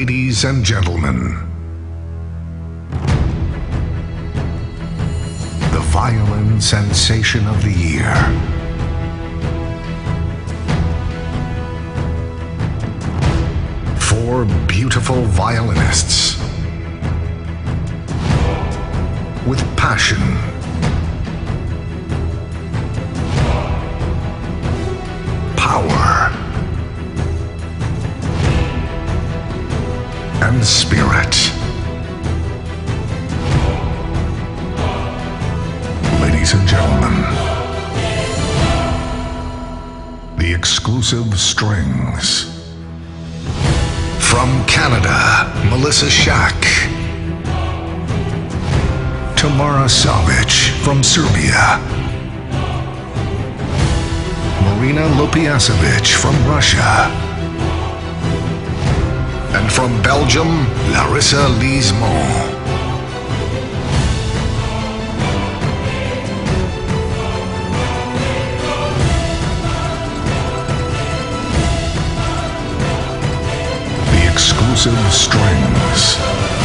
Ladies and gentlemen, the violin sensation of the year. Four beautiful violinists with passion. And spirit. Ladies and gentlemen, the exclusive strings. From Canada, Melissa Shack. Tamara Savic from Serbia. Marina Lopiasevic from Russia. And from Belgium, Larissa Lismont. The exclusive strings.